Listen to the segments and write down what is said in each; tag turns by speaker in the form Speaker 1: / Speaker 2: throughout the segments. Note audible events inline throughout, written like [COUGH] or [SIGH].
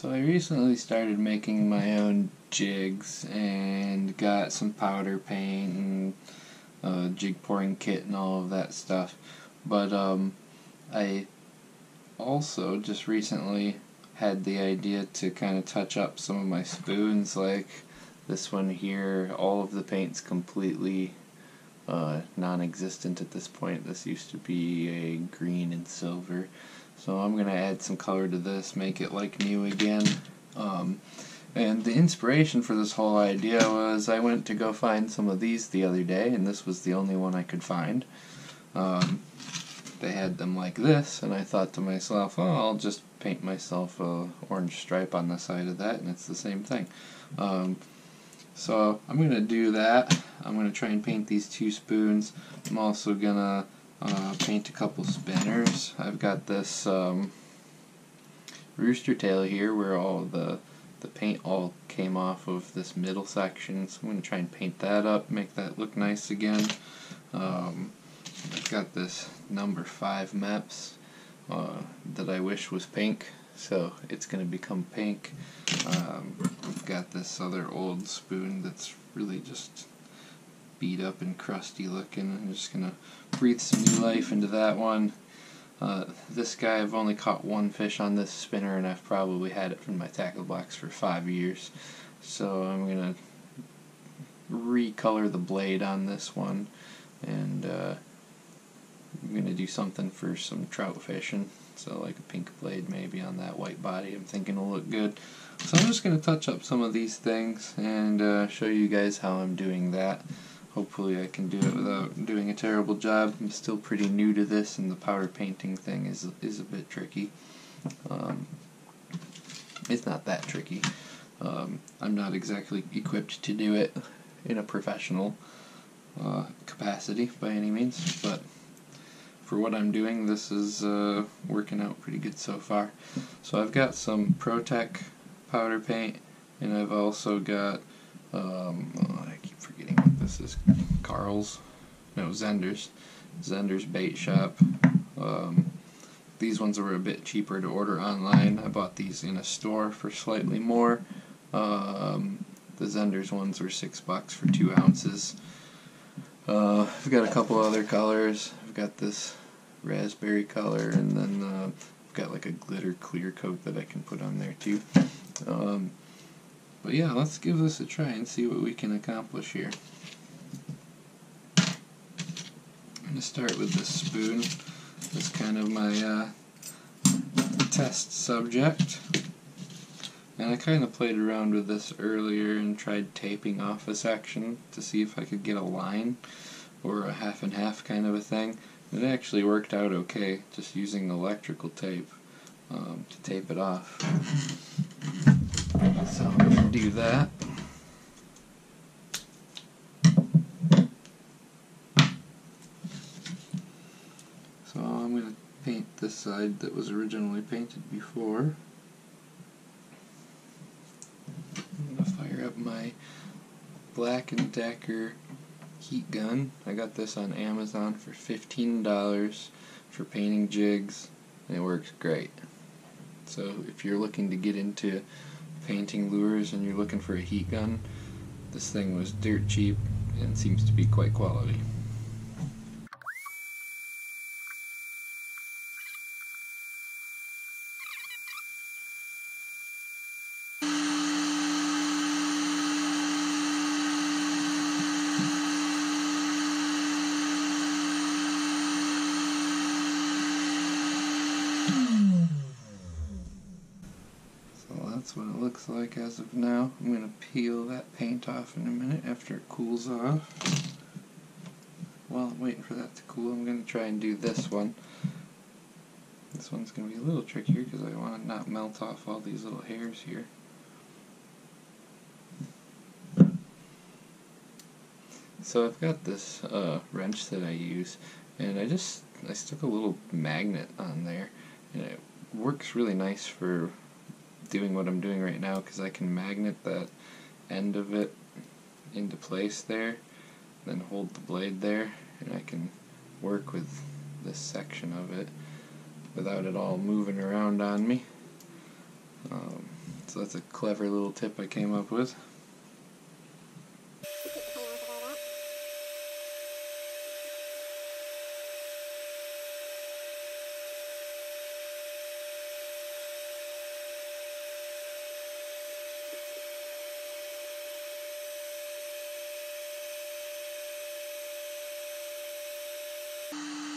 Speaker 1: So I recently started making my own jigs and got some powder paint and uh, jig pouring kit and all of that stuff. But um, I also just recently had the idea to kind of touch up some of my spoons like this one here. All of the paint's completely uh, non-existent at this point. This used to be a green and silver. So I'm going to add some color to this, make it like new again. Um, and the inspiration for this whole idea was I went to go find some of these the other day, and this was the only one I could find. Um, they had them like this, and I thought to myself, oh, I'll just paint myself a orange stripe on the side of that, and it's the same thing. Um, so I'm going to do that. I'm going to try and paint these two spoons. I'm also going to uh, paint a couple spinners. I've got this um, rooster tail here where all the the paint all came off of this middle section. So I'm going to try and paint that up make that look nice again. Um, I've got this number 5 Mepps uh, that I wish was pink so it's going to become pink. Um, I've got this other old spoon that's really just beat up and crusty looking. I'm just going to breathe some new life into that one. Uh, this guy, I've only caught one fish on this spinner, and I've probably had it from my tackle box for five years. So I'm going to recolor the blade on this one, and uh, I'm going to do something for some trout fishing. So like a pink blade maybe on that white body I'm thinking will look good. So I'm just going to touch up some of these things and uh, show you guys how I'm doing that hopefully I can do it without doing a terrible job. I'm still pretty new to this, and the powder painting thing is is a bit tricky. Um, it's not that tricky. Um, I'm not exactly equipped to do it in a professional uh, capacity by any means, but for what I'm doing, this is uh, working out pretty good so far. So I've got some Pro-Tec powder paint, and I've also got um, oh, I keep forgetting what this is. Carl's, no Zender's, Zender's Bait Shop. Um, these ones were a bit cheaper to order online. I bought these in a store for slightly more. Um, the Zender's ones were six bucks for two ounces. Uh, I've got a couple other colors. I've got this raspberry color, and then uh, I've got like a glitter clear coat that I can put on there too. Um, but yeah, let's give this a try and see what we can accomplish here. I'm going to start with this spoon. That's kind of my uh, test subject. And I kind of played around with this earlier and tried taping off a section to see if I could get a line or a half and half kind of a thing. It actually worked out okay, just using electrical tape um, to tape it off. So I'm going to do that. So I'm going to paint this side that was originally painted before. I'm going to fire up my Black & Decker heat gun. I got this on Amazon for $15 for painting jigs and it works great. So if you're looking to get into painting lures and you're looking for a heat gun, this thing was dirt cheap and seems to be quite quality. that's what it looks like as of now. I'm going to peel off in a minute after it cools off. While I'm waiting for that to cool, I'm going to try and do this one. This one's going to be a little trickier because I want to not melt off all these little hairs here. So I've got this uh, wrench that I use, and I just I stuck a little magnet on there, and it works really nice for doing what I'm doing right now because I can magnet that end of it into place there, then hold the blade there, and I can work with this section of it without it all moving around on me. Um, So that's a clever little tip I came up with. Didn't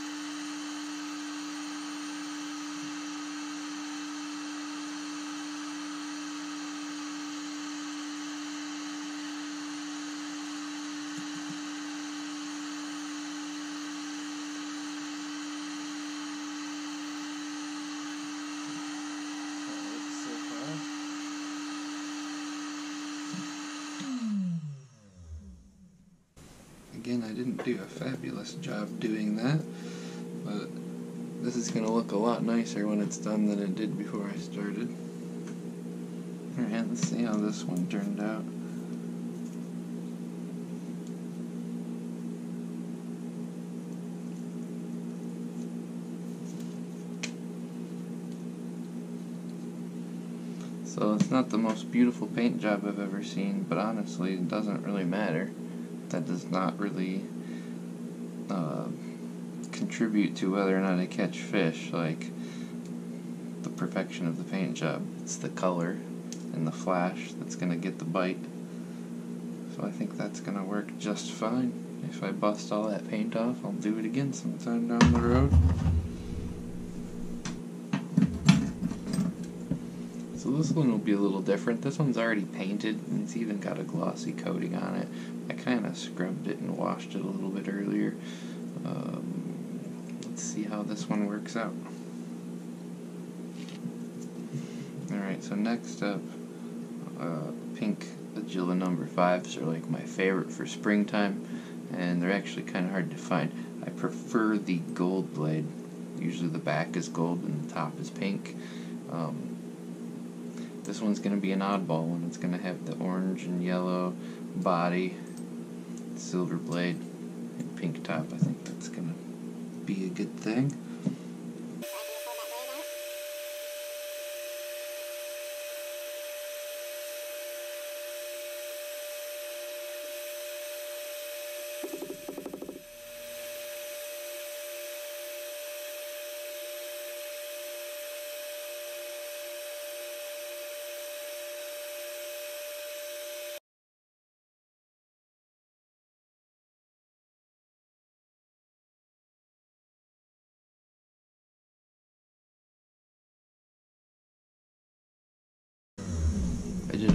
Speaker 1: do a fabulous job doing that, but this is going to look a lot nicer when it's done than it did before I started. Alright, let's see how this one turned out. So it's not the most beautiful paint job I've ever seen, but honestly, it doesn't really matter. That does not really uh, contribute to whether or not I catch fish, like the perfection of the paint job. It's the color and the flash that's going to get the bite. So I think that's going to work just fine. If I bust all that paint off, I'll do it again sometime down the road. So this one will be a little different. This one's already painted and it's even got a glossy coating on it. I kind of scrubbed it and washed it a little bit earlier. Um, let's see how this one works out. Alright, so next up, uh, pink Aglia number 5s are like my favorite for springtime and they're actually kind of hard to find. I prefer the gold blade. Usually the back is gold and the top is pink. Um, this one's going to be an oddball one. It's going to have the orange and yellow body, silver blade, and pink top. I think that's going to be a good thing.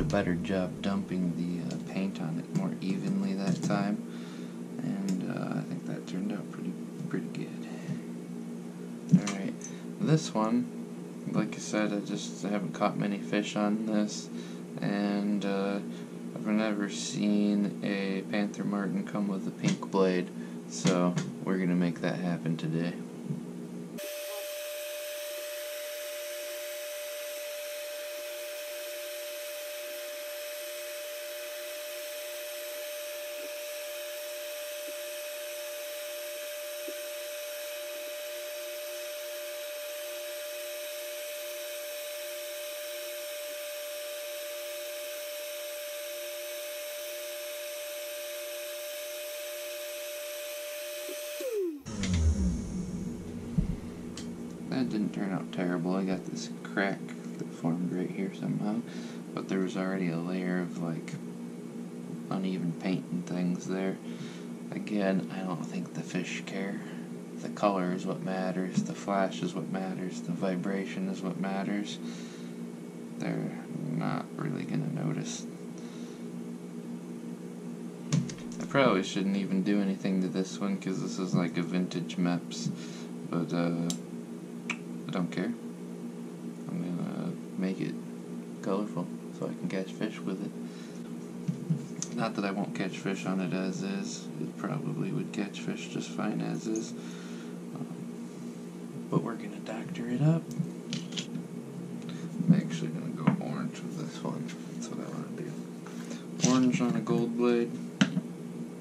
Speaker 1: Better job dumping the uh, paint on it more evenly that time, and uh, I think that turned out pretty pretty good. All right, this one, like I said, I just haven't caught many fish on this, and uh, I've never seen a panther martin come with a pink blade, so we're gonna make that happen today. That didn't turn out terrible. I got this crack that formed right here somehow, but there was already a layer of like uneven paint and things there. Again, I don't think the fish care. The color is what matters, the flash is what matters, the vibration is what matters. They're not really gonna notice. I probably shouldn't even do anything to this one because this is like a vintage Mepps, but uh, I don't care. I'm gonna make it colorful so I can catch fish with it. Not that I won't catch fish on it as is. It probably would catch fish just fine as is. Um, but we're gonna doctor it up. I'm actually gonna go orange with this one. That's what I want to do. Orange on a gold blade.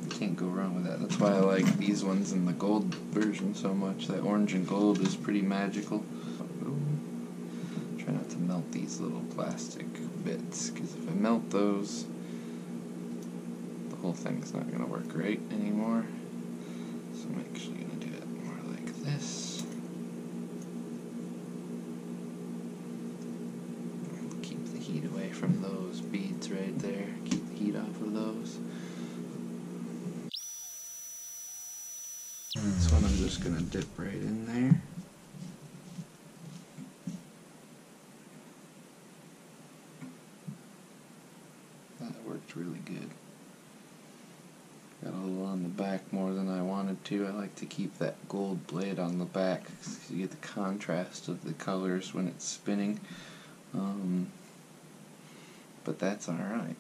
Speaker 1: Can't go wrong with that. That's why I like these ones in the gold version so much. That orange and gold is pretty magical. Try not to melt these little plastic bits. because if I melt those, the whole thing's not going to work right anymore. So I'm actually going to do it more like this. Keep the heat away from those beads right there. Keep the heat off of those. This one I'm just going to dip right in there. That worked really good. Got a little on the back more than I wanted to. Keep that gold blade on the back you get the contrast of the colors when it's spinning. Um, but that's alright.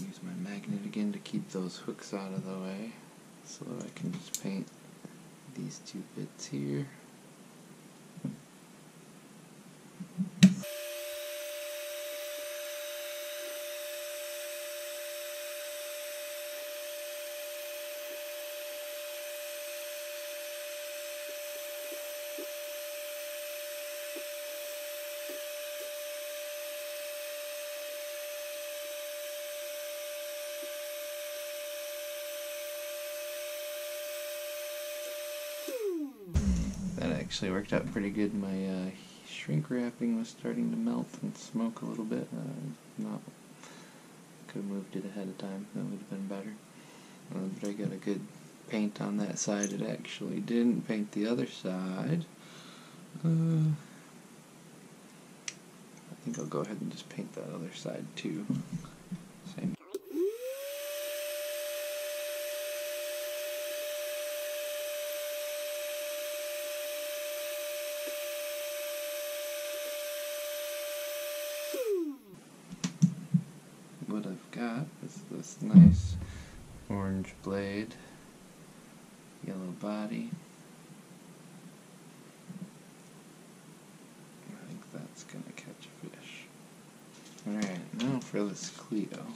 Speaker 1: Use my magnet again to keep those hooks out of the way so that I can just paint these two bits here. That actually worked out pretty good. My uh, shrink wrapping was starting to melt and smoke a little bit. Uh, not could have moved it ahead of time. That would have been better. Uh, but I got a good paint on that side. It actually didn't paint the other side. Uh, I think I'll go ahead and just paint that other side too. Same. What I've got nice orange blade, yellow body. I think that's gonna catch a fish. Alright, now for this Cleo.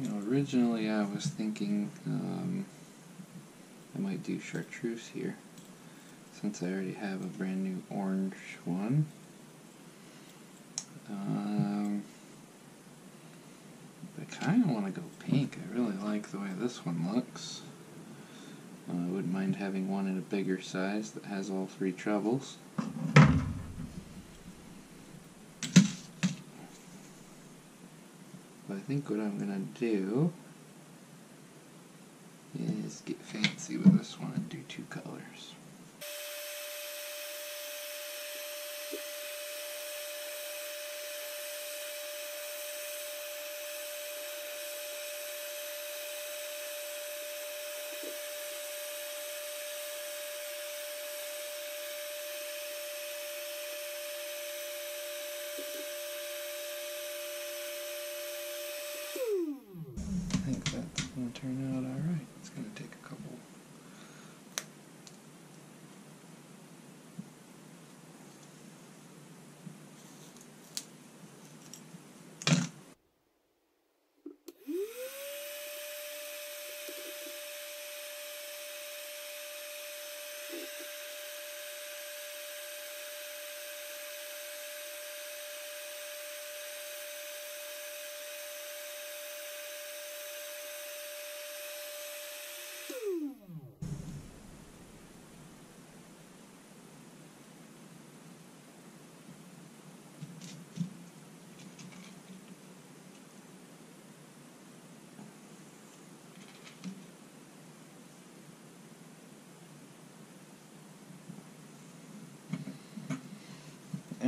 Speaker 1: You know, originally I was thinking um, might do chartreuse here since I already have a brand new orange one. Um, I kind of want to go pink. I really like the way this one looks. Uh, I wouldn't mind having one in a bigger size that has all three trebles. But I think what I'm going to do is get fancy with this one and do two colors. I think that's to turn out alright. It's going to take a couple.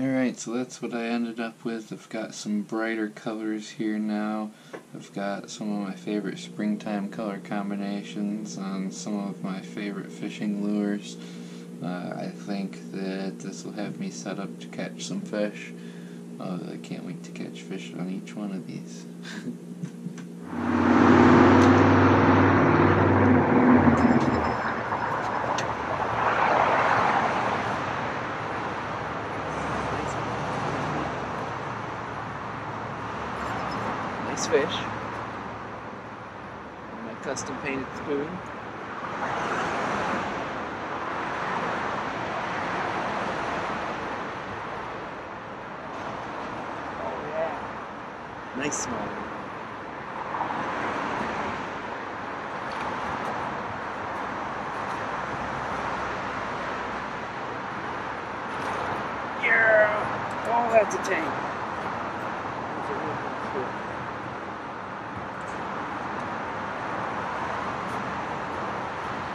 Speaker 1: Alright, so that's what I ended up with. I've got some brighter colors here now. I've got some of my favorite springtime color combinations on some of my favorite fishing lures. Uh, I think that this will have me set up to catch some fish. Uh, I can't wait to catch fish on each one of these. [LAUGHS]
Speaker 2: Nice fish.
Speaker 1: My custom painted spoon.
Speaker 2: Oh yeah.
Speaker 1: Nice small one.
Speaker 2: Yeah. Oh, that's a tank.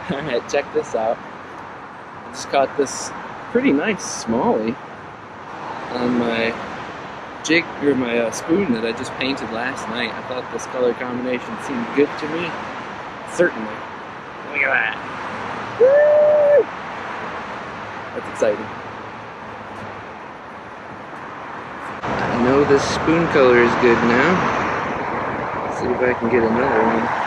Speaker 1: Alright, check this out. I just caught this pretty nice smallie on my jig or my uh, spoon that I just painted last night. I thought this color combination seemed good to me. Certainly. Look at that. That's exciting. I know this spoon color is good now. Let's see if I can get another one.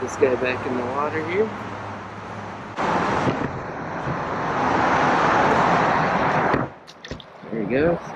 Speaker 1: This guy back in the water here. There he goes.